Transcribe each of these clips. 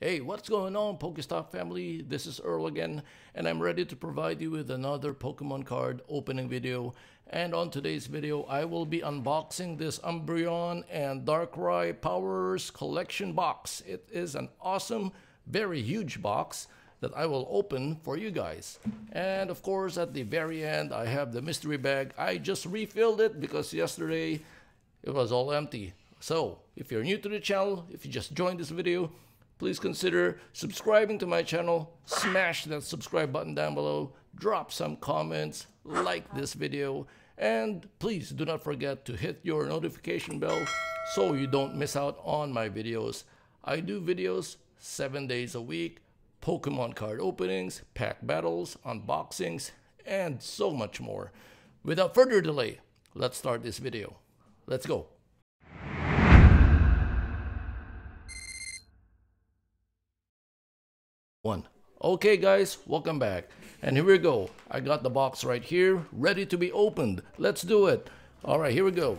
Hey, what's going on, Pokestop family? This is Earl again, and I'm ready to provide you with another Pokemon card opening video. And on today's video, I will be unboxing this Umbreon and Darkrai Powers collection box. It is an awesome, very huge box that I will open for you guys. And of course, at the very end, I have the mystery bag. I just refilled it because yesterday it was all empty. So, if you're new to the channel, if you just joined this video, please consider subscribing to my channel, smash that subscribe button down below, drop some comments, like this video, and please do not forget to hit your notification bell so you don't miss out on my videos. I do videos seven days a week, Pokemon card openings, pack battles, unboxings, and so much more. Without further delay, let's start this video. Let's go. One. Okay guys, welcome back. And here we go. I got the box right here, ready to be opened. Let's do it. All right, here we go.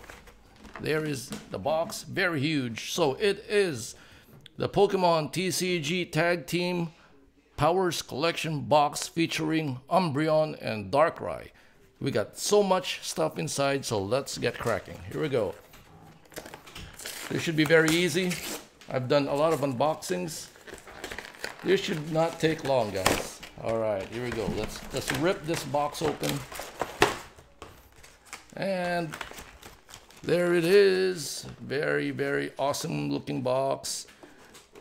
There is the box, very huge. So it is the Pokemon TCG Tag Team Powers Collection box featuring Umbreon and Darkrai. We got so much stuff inside, so let's get cracking. Here we go. This should be very easy. I've done a lot of unboxings this should not take long, guys. All right, here we go. Let's let's rip this box open. And there it is. Very, very awesome looking box.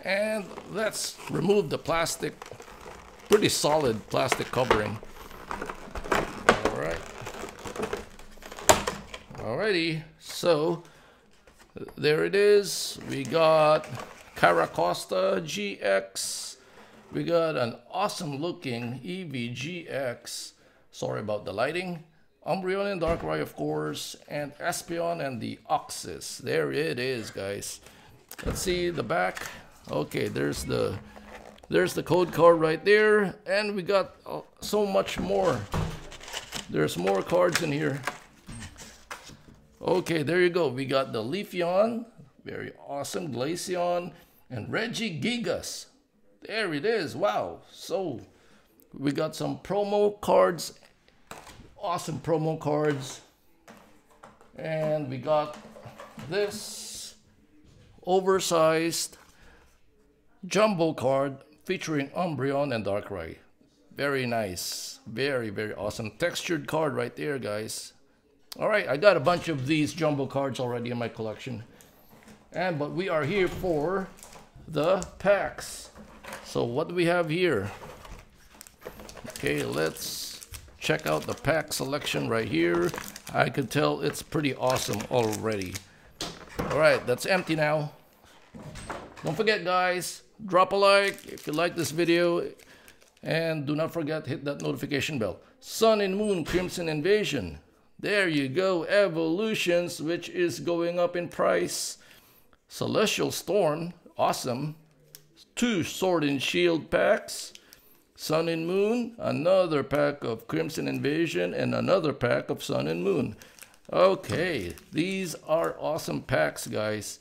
And let's remove the plastic. Pretty solid plastic covering. All right. Alrighty, so there it is. We got Carracosta GX we got an awesome looking EVGX. Sorry about the lighting. Umbreon and Darkrai, of course, and Espeon and the Oxys. There it is, guys. Let's see the back. Okay, there's the there's the code card right there, and we got uh, so much more. There's more cards in here. Okay, there you go. We got the Leafeon, very awesome Glaceon, and Regigigas. There it is. Wow. So we got some promo cards. Awesome promo cards. And we got this oversized jumbo card featuring Umbreon and Darkrai. Very nice. Very, very awesome. Textured card right there, guys. Alright, I got a bunch of these jumbo cards already in my collection. And but we are here for the packs. So what do we have here? Okay, let's check out the pack selection right here. I can tell it's pretty awesome already. All right, that's empty now. Don't forget guys, drop a like if you like this video and do not forget hit that notification bell. Sun and Moon Crimson Invasion. There you go, Evolutions, which is going up in price. Celestial Storm, awesome two Sword and Shield packs, Sun and Moon, another pack of Crimson Invasion, and another pack of Sun and Moon. Okay, these are awesome packs, guys.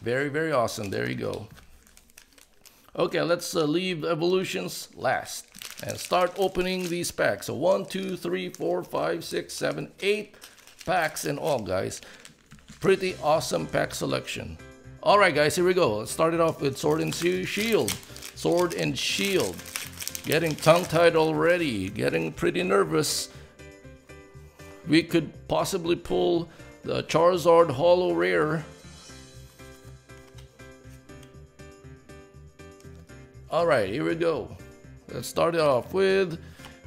Very, very awesome. There you go. Okay, let's uh, leave evolutions last and start opening these packs. So one, two, three, four, five, six, seven, eight packs in all, guys. Pretty awesome pack selection. Alright guys, here we go. Let's start it off with Sword and Shield. Sword and Shield. Getting tongue-tied already. Getting pretty nervous. We could possibly pull the Charizard Holo Rare. Alright, here we go. Let's start it off with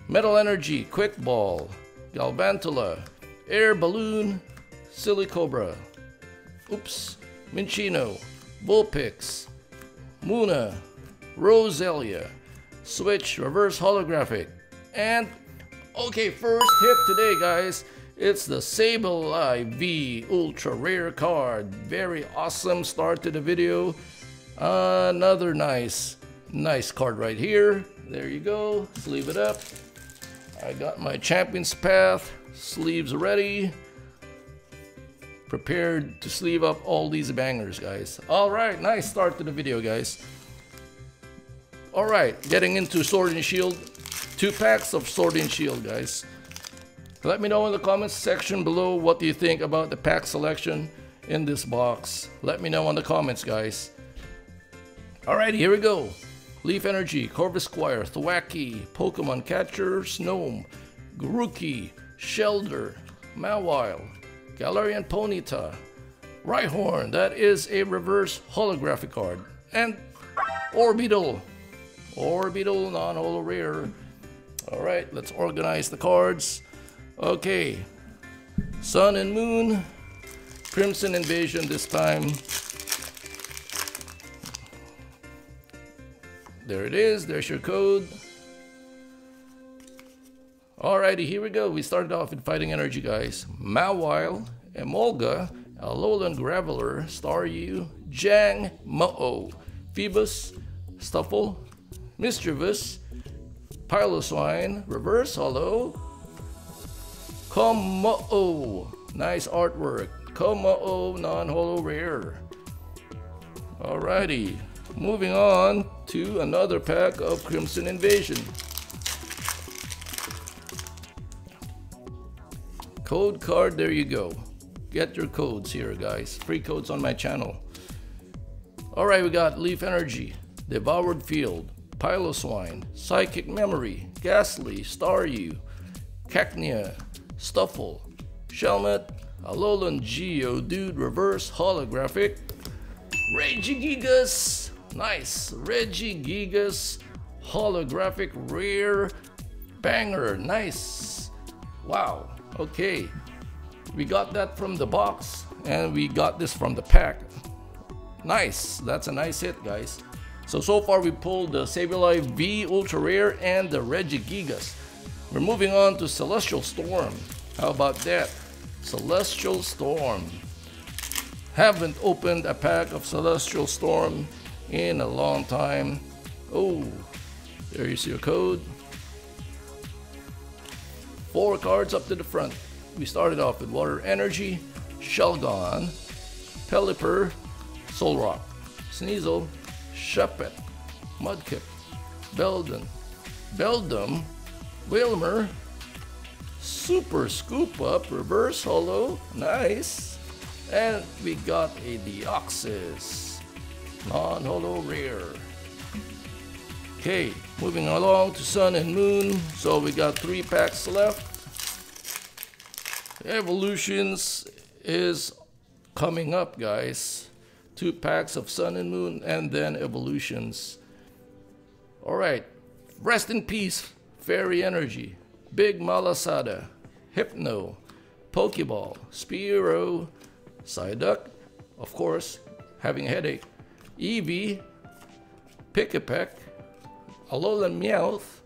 Metal Energy, Quick Ball, Galvantula, Air Balloon, Silicobra. Oops. Minccino, Vulpix, Munna, Roselia, Switch, Reverse Holographic, and okay, first hit today, guys. It's the Sableye V Ultra Rare card. Very awesome start to the video. Another nice, nice card right here. There you go. Sleeve it up. I got my Champion's Path sleeves ready prepared to sleeve up all these bangers, guys. All right, nice start to the video, guys. All right, getting into Sword and Shield. Two packs of Sword and Shield, guys. Let me know in the comments section below what do you think about the pack selection in this box. Let me know in the comments, guys. Alright, here we go. Leaf Energy, Corvisquire, Thwackey, Pokemon Catcher, Snom, Grookey, Shellder, Mawile, Galarian Ponyta, Rhyhorn, that is a reverse holographic card, and Orbeetle, Orbeetle non-holo rare. Alright, let's organize the cards. Okay, Sun and Moon, Crimson Invasion this time. There it is, there's your code. Alrighty, here we go. We started off with Fighting Energy, guys. Mawile, Emolga, Alolan Graveler, Staryu, Jang, Mo-O, Phoebus, Stufful, Mischievous, Piloswine, Reverse Holo, Kommo-o. Nice artwork. Kommo-o, non-holo rare. Alrighty, moving on to another pack of Crimson Invasion. Code card, there you go. Get your codes here, guys. Free codes on my channel. Alright, we got Leaf Energy, Devoured Field, Piloswine, Psychic Memory, Gastly, Staryu, Cacnea, Stufful, Shelmet, Alolan Geodude Reverse Holographic, Regigigas, nice, Regigigas Holographic Rare Banger, nice, wow, okay, we got that from the box and we got this from the pack, nice, that's a nice hit guys. So, so far we pulled the Sableye V Ultra Rare and the Regigigas. We're moving on to Celestial Storm. How about that? Celestial Storm. Haven't opened a pack of Celestial Storm in a long time. Oh, there you see your code. Four cards up to the front. We started off with Water Energy, Shelgon, Pelipper, Solrock, Sneasel, Shuppet, Mudkip, Beldon, Beldum, Wilmer, Super Scoop Up, Reverse Holo, nice. And we got a Deoxys, non-holo rare. Okay, moving along to Sun and Moon. So we got three packs left. Evolutions is coming up, guys. Two packs of Sun and Moon and then Evolutions. Alright, rest in peace, Fairy Energy, Big Malasada, Hypno, Pokeball, Spearow, Psyduck, of course, having a headache, Eevee, Pikipek, Alolan Meowth,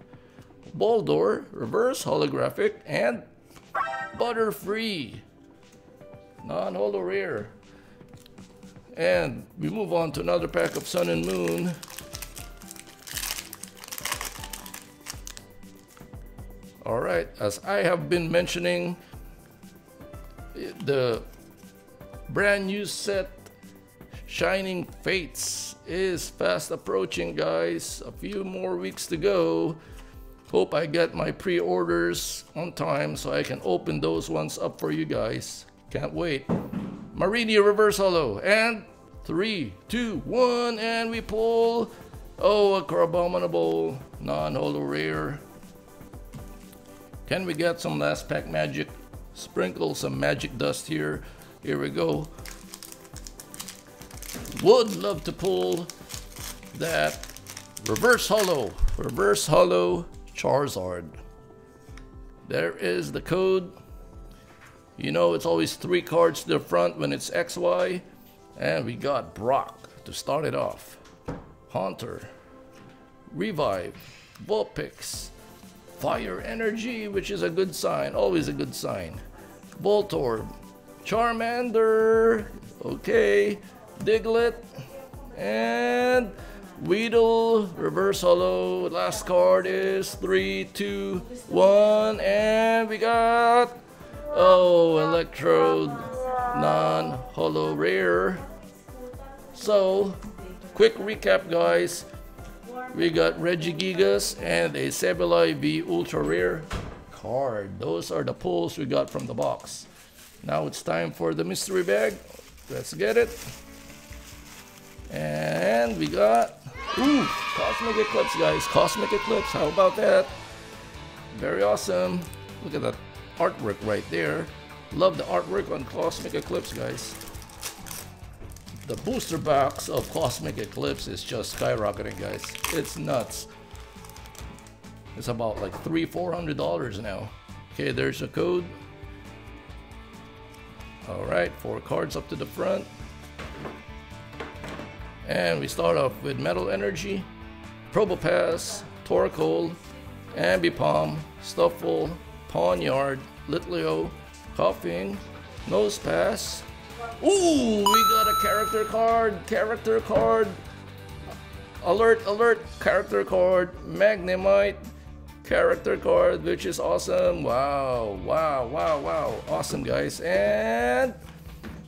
Boldore, Reverse Holographic, and Butterfree, non-holo rare. And we move on to another pack of Sun and Moon. All right, as I have been mentioning, the brand new set Shining Fates is fast approaching, guys. A few more weeks to go. Hope I get my pre-orders on time so I can open those ones up for you guys. Can't wait. Maridia Reverse Holo. And three, two, one, and we pull. Oh, a Crabominable non-holo rare. Can we get some last pack magic? Sprinkle some magic dust here. Here we go. Would love to pull that reverse holo. Reverse holo Charizard. There is the code. You know it's always three cards to the front when it's XY. And we got Brock to start it off. Haunter. Revive. Vulpix. Fire Energy, which is a good sign, always a good sign. Voltorb, Charmander, okay, Diglett, and Weedle, Reverse Holo. Last card is three, two, one, and we got, oh, Electrode, non-holo rare. So, quick recap guys. We got Regigigas and a Sableye V Ultra Rare card. Those are the pulls we got from the box. Now it's time for the mystery bag. Let's get it. And we got, ooh, Cosmic Eclipse, guys. Cosmic Eclipse, how about that? Very awesome. Look at that artwork right there. Love the artwork on Cosmic Eclipse, guys. The booster box of Cosmic Eclipse is just skyrocketing, guys. It's nuts. It's about like three, four hundred dollars now. Okay, there's a code. All right, four cards up to the front. And we start off with Metal Energy, Probopass, Torkoal, Ambipom, Stufful, Pawniard, Litleo, Koffing, Nosepass. Ooh, we got a character card, character card. Alert, alert, character card, Magnemite, character card, which is awesome. Wow, wow, wow, wow. Awesome, guys. And,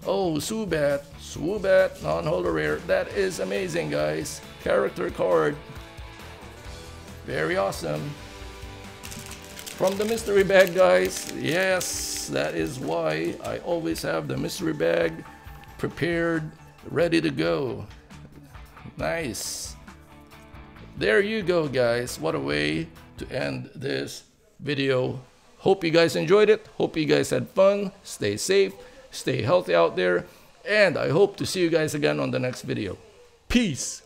oh, Zubat, Zubat, non-holo rare. That is amazing, guys. Character card. Very awesome. From the mystery bag, guys. Yes, that is why I always have the mystery bag prepared, ready to go. Nice. There you go, guys. What a way to end this video. Hope you guys enjoyed it. Hope you guys had fun. Stay safe. Stay healthy out there. And I hope to see you guys again on the next video. Peace.